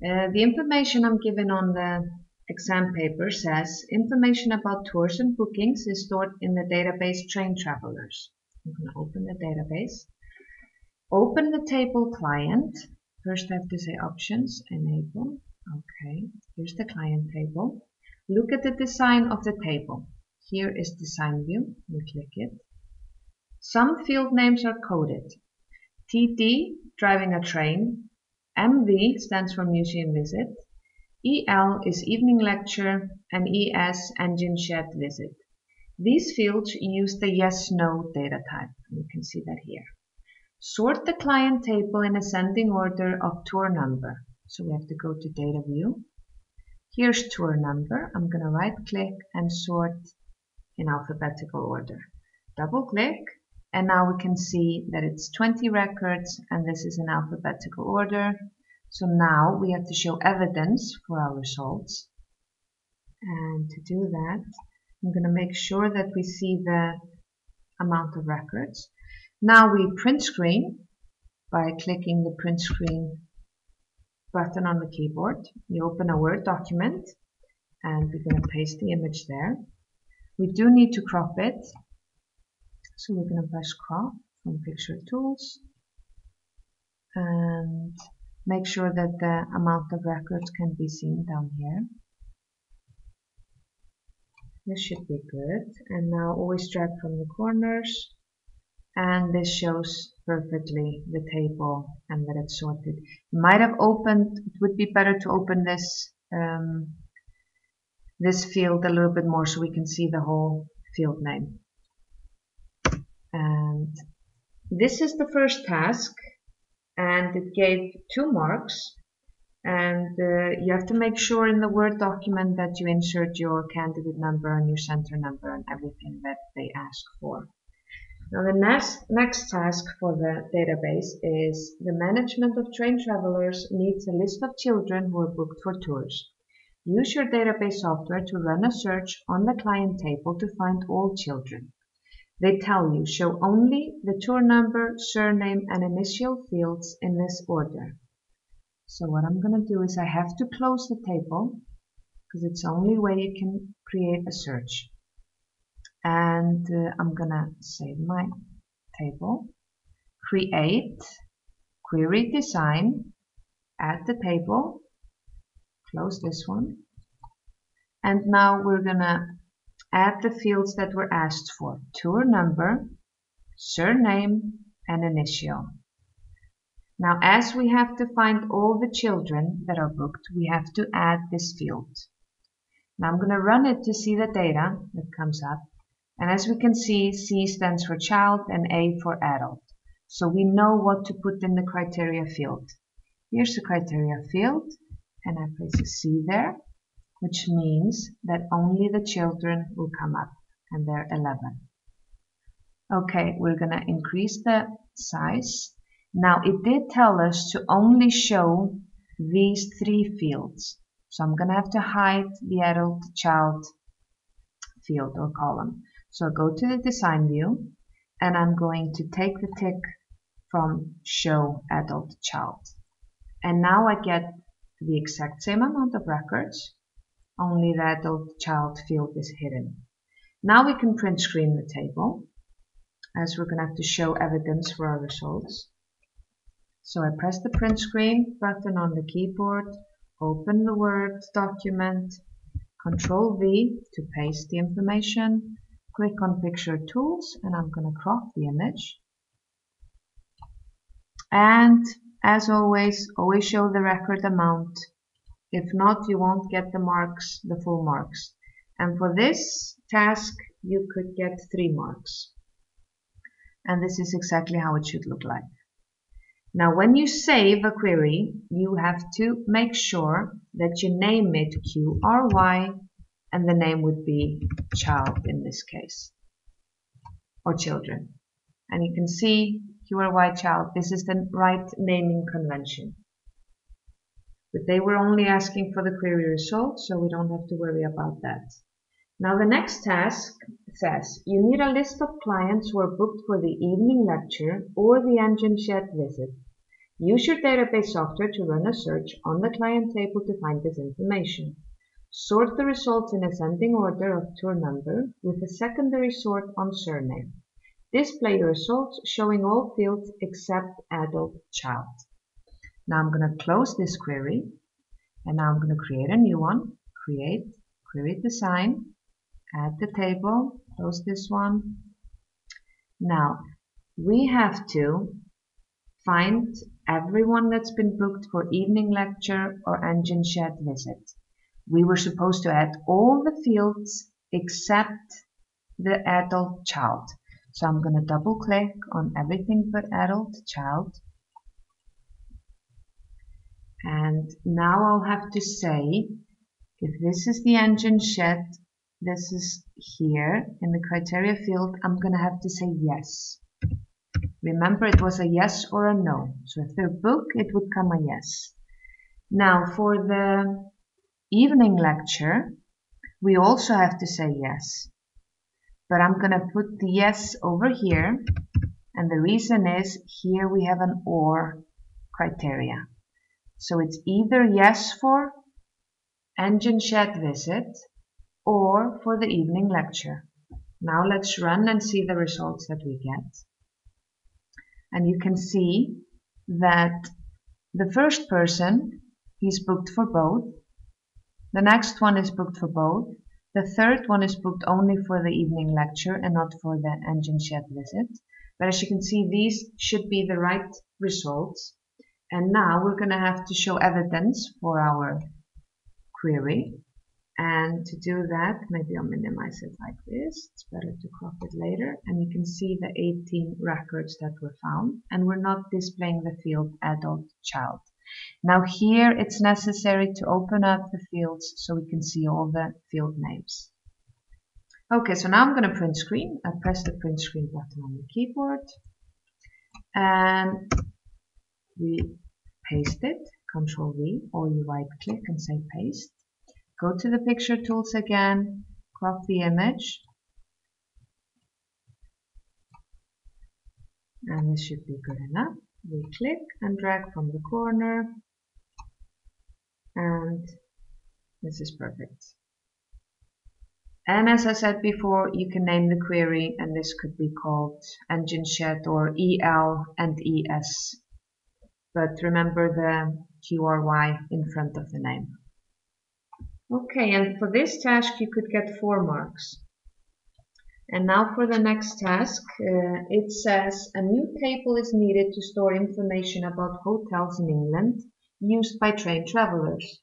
Uh, the information I'm given on the exam paper says information about tours and bookings is stored in the database Train Travelers. I'm going to open the database. Open the table client. First I have to say options, enable. Okay, here's the client table. Look at the design of the table. Here is design view. We click it. Some field names are coded. TD, driving a train. MV stands for museum visit. EL is evening lecture and ES engine shed visit. These fields use the yes-no data type. You can see that here. Sort the client table in ascending order of tour number. So we have to go to data view. Here's tour number. I'm going to right click and sort in alphabetical order. Double click and now we can see that it's 20 records and this is in alphabetical order. So now we have to show evidence for our results. And to do that, I'm going to make sure that we see the amount of records. Now we print screen by clicking the print screen button on the keyboard. You open a Word document and we're going to paste the image there. We do need to crop it. So we're going to press crop from picture tools and make sure that the amount of records can be seen down here. This should be good. And now always drag from the corners and this shows perfectly the table and that it's sorted. You Might have opened, it would be better to open this um, this field a little bit more so we can see the whole field name. And this is the first task and it gave two marks and uh, you have to make sure in the Word document that you insert your candidate number and your center number and everything that they ask for. Now the next, next task for the database is the management of train travelers needs a list of children who are booked for tours. Use your database software to run a search on the client table to find all children. They tell you show only the tour number, surname and initial fields in this order. So what I'm going to do is I have to close the table because it's the only way you can create a search. And uh, I'm gonna save my table. Create query design add the table. Close this one. And now we're gonna add the fields that were asked for tour number surname and initial now as we have to find all the children that are booked we have to add this field now I'm going to run it to see the data that comes up and as we can see, C stands for child and A for adult. So we know what to put in the criteria field. Here's the criteria field, and I place a C there, which means that only the children will come up, and they're 11. Okay, we're going to increase the size. Now, it did tell us to only show these three fields. So I'm going to have to hide the adult child field or column. So go to the design view and I'm going to take the tick from show adult child. And now I get the exact same amount of records, only the adult child field is hidden. Now we can print screen the table as we're going to have to show evidence for our results. So I press the print screen button on the keyboard, open the Word document, Control V to paste the information, click on picture tools and I'm going to crop the image and as always always show the record amount if not you won't get the marks the full marks. And for this task you could get three marks. And this is exactly how it should look like. Now when you save a query you have to make sure that you name it QRY and the name would be child in this case or children. And you can see QRY child this is the right naming convention but they were only asking for the query result so we don't have to worry about that now the next task says you need a list of clients who are booked for the evening lecture or the engine shed visit Use your database software to run a search on the client table to find this information. Sort the results in ascending order of tour number with a secondary sort on surname. Display your results showing all fields except adult child. Now I'm going to close this query and now I'm going to create a new one. Create, query design, add the table, close this one. Now we have to find everyone that's been booked for evening lecture or engine shed visit. We were supposed to add all the fields except the adult child. So I'm going to double click on everything but adult child. And now I'll have to say, if this is the engine shed, this is here in the criteria field, I'm going to have to say yes. Remember, it was a yes or a no. So if they're booked, it would come a yes. Now, for the evening lecture, we also have to say yes. But I'm going to put the yes over here. And the reason is here we have an OR criteria. So it's either yes for engine shed visit or for the evening lecture. Now let's run and see the results that we get. And you can see that the first person, he's booked for both. The next one is booked for both. The third one is booked only for the evening lecture and not for the engine shed visit. But as you can see, these should be the right results. And now we're going to have to show evidence for our query. And to do that, maybe I'll minimize it like this. It's better to crop it later. And you can see the 18 records that were found. And we're not displaying the field adult child. Now here it's necessary to open up the fields so we can see all the field names. Okay, so now I'm going to print screen. I press the print screen button on the keyboard. And we paste it, Control V, or you right click and say paste. Go to the picture tools again, crop the image, and this should be good enough. We click and drag from the corner, and this is perfect. And as I said before, you can name the query, and this could be called engine shed or EL and ES but remember the QRY in front of the name. Okay, and for this task you could get four marks. And now for the next task, uh, it says a new table is needed to store information about hotels in England used by train travelers.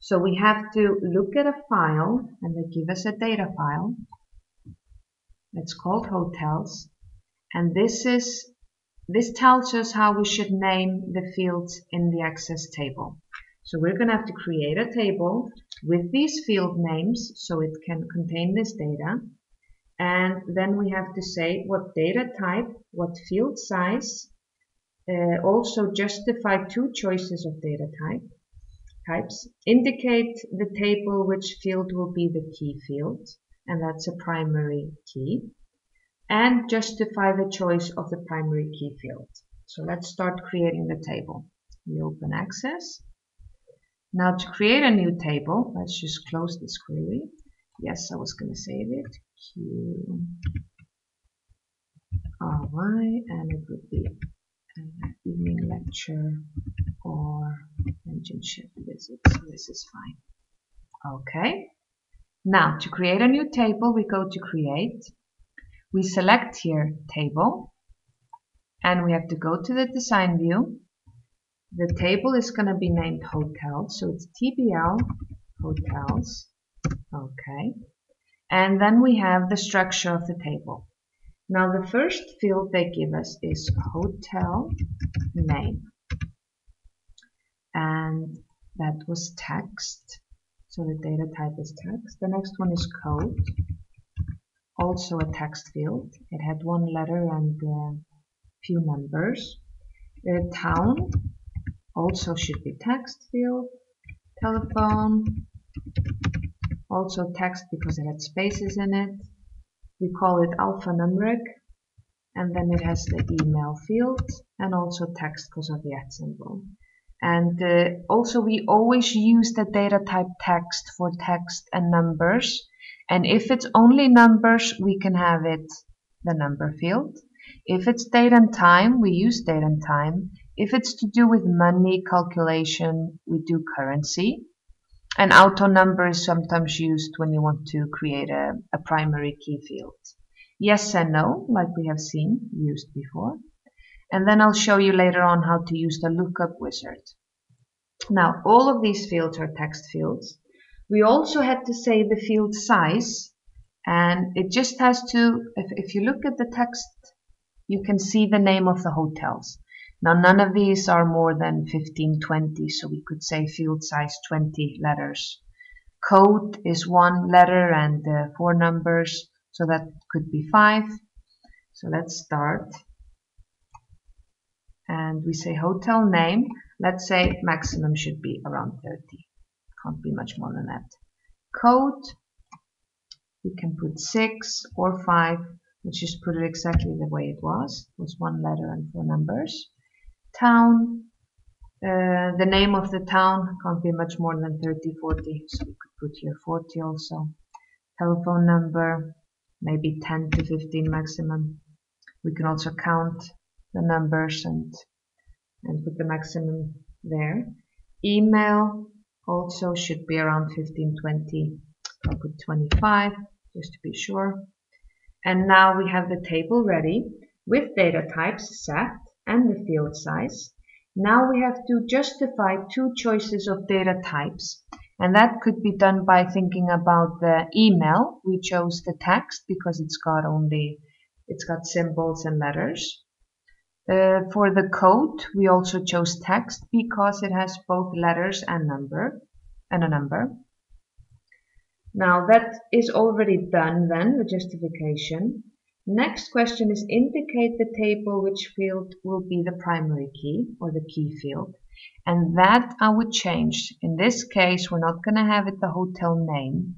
So we have to look at a file and they give us a data file. It's called hotels. And this is this tells us how we should name the fields in the access table. So we're going to have to create a table with these field names so it can contain this data. And then we have to say what data type, what field size, uh, also justify two choices of data type types, indicate the table which field will be the key field, and that's a primary key and justify the choice of the primary key field. So let's start creating the table. We open Access. Now to create a new table, let's just close this query. Yes, I was going to save it. Q R Y and it would be an evening lecture or shed visit. So this is fine. Okay. Now to create a new table, we go to Create we select here table and we have to go to the design view. The table is going to be named hotel, so it's TBL hotels. Okay. And then we have the structure of the table. Now the first field they give us is hotel name. And that was text. So the data type is text. The next one is code also a text field. It had one letter and a few numbers. The town also should be text field. Telephone, also text because it had spaces in it. We call it alphanumeric. and then it has the email field and also text because of the at symbol. And uh, also we always use the data type text for text and numbers. And if it's only numbers, we can have it the number field. If it's date and time, we use date and time. If it's to do with money calculation, we do currency. An auto number is sometimes used when you want to create a, a primary key field. Yes and no, like we have seen used before. And then I'll show you later on how to use the lookup wizard. Now, all of these fields are text fields. We also had to say the field size, and it just has to, if, if you look at the text, you can see the name of the hotels. Now none of these are more than 15, 20, so we could say field size 20 letters. Code is one letter and uh, four numbers, so that could be five. So let's start. And we say hotel name. Let's say maximum should be around 30. Can't be much more than that. Code, we can put six or five. Let's just put it exactly the way it was. It was one letter and four numbers town. Uh, the name of the town can't be much more than 30, 40, so we could put here 40 also. Telephone number, maybe 10 to 15 maximum. We can also count the numbers and, and put the maximum there. Email also should be around 15, 20. I'll put 25 just to be sure. And now we have the table ready with data types set and the field size. Now we have to justify two choices of data types. And that could be done by thinking about the email. We chose the text because it's got only, it's got symbols and letters. Uh, for the code, we also chose text because it has both letters and number and a number. Now that is already done then, the justification. Next question is indicate the table which field will be the primary key or the key field. And that I would change. In this case, we're not going to have it the hotel name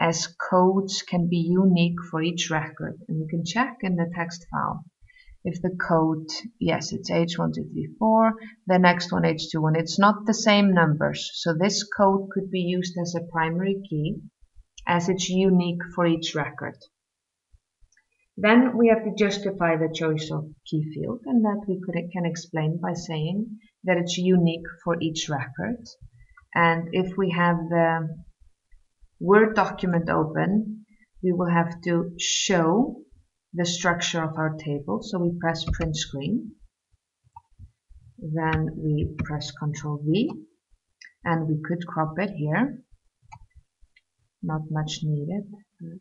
as codes can be unique for each record. And you can check in the text file if the code, yes, it's H1234, the next one H2, and it's not the same numbers. So this code could be used as a primary key as it's unique for each record. Then we have to justify the choice of key field and that we could, can explain by saying that it's unique for each record. And if we have the Word document open, we will have to show the structure of our table. So we press print screen. Then we press Ctrl V and we could crop it here. Not much needed. but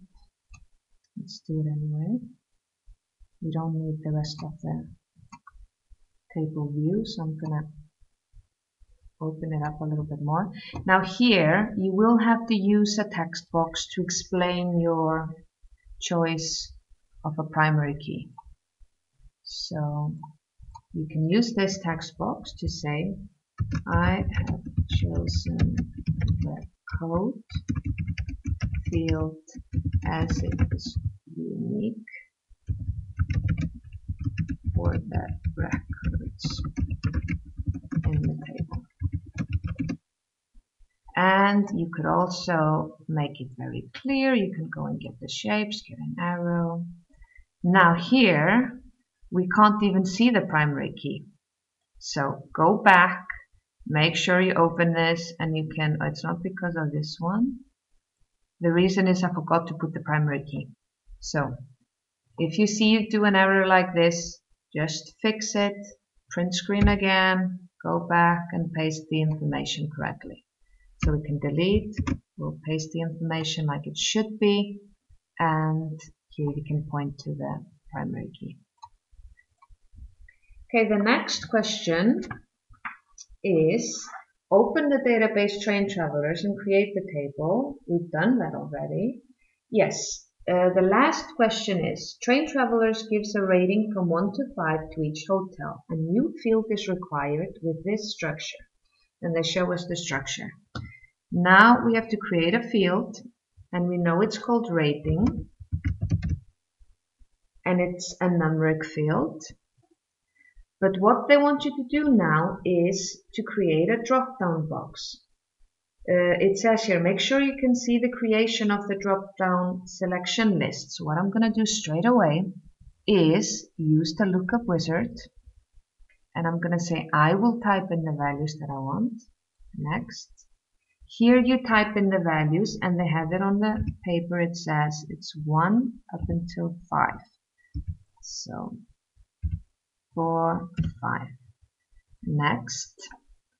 Let's do it anyway. We don't need the rest of the table view, so I'm gonna open it up a little bit more. Now here, you will have to use a text box to explain your choice of a primary key. So you can use this text box to say, I have chosen the code field as it is unique for the records in the table. And you could also make it very clear. You can go and get the shapes, get an arrow. Now here, we can't even see the primary key. So go back, make sure you open this and you can, it's not because of this one. The reason is I forgot to put the primary key. So if you see you do an error like this, just fix it, print screen again, go back and paste the information correctly. So we can delete, we'll paste the information like it should be, and here you can point to the primary key. Okay, the next question is Open the database train travelers and create the table. We've done that already. Yes, uh, the last question is, train travelers gives a rating from 1 to 5 to each hotel. A new field is required with this structure. And they show us the structure. Now we have to create a field and we know it's called rating. And it's a numeric field. But what they want you to do now is to create a drop-down box. Uh, it says here, make sure you can see the creation of the drop-down selection list. So what I'm going to do straight away is use the lookup wizard. And I'm going to say, I will type in the values that I want. Next. Here you type in the values and they have it on the paper. It says it's 1 up until 5. So 4, 5. Next.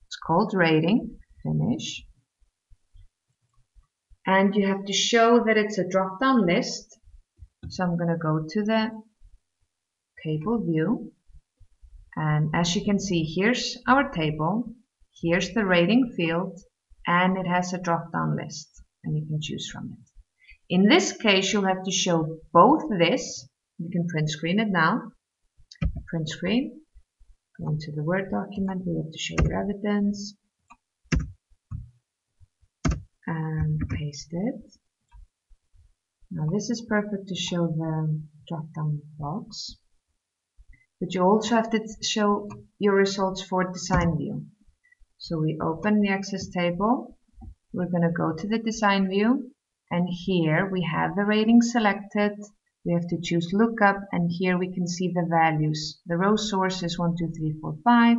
It's called rating. Finish and you have to show that it's a drop-down list. So I'm going to go to the table view and as you can see here's our table, here's the rating field and it has a drop-down list and you can choose from it. In this case you'll have to show both this, you can print screen it now, print screen, go into the Word document, we have to show your evidence, and paste it. Now this is perfect to show the drop down box. But you also have to show your results for design view. So we open the access table. We're going to go to the design view and here we have the rating selected. We have to choose lookup and here we can see the values. The row source is 1, 2, 3, 4, 5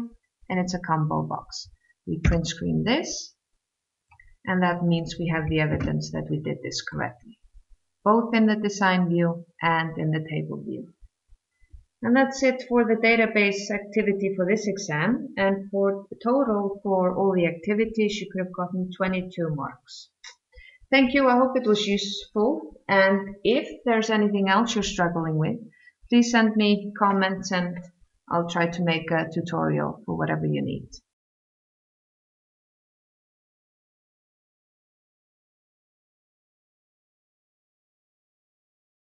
and it's a combo box. We print screen this and that means we have the evidence that we did this correctly, both in the design view and in the table view. And that's it for the database activity for this exam, and for total for all the activities you could have gotten 22 marks. Thank you, I hope it was useful, and if there's anything else you're struggling with, please send me comments and I'll try to make a tutorial for whatever you need.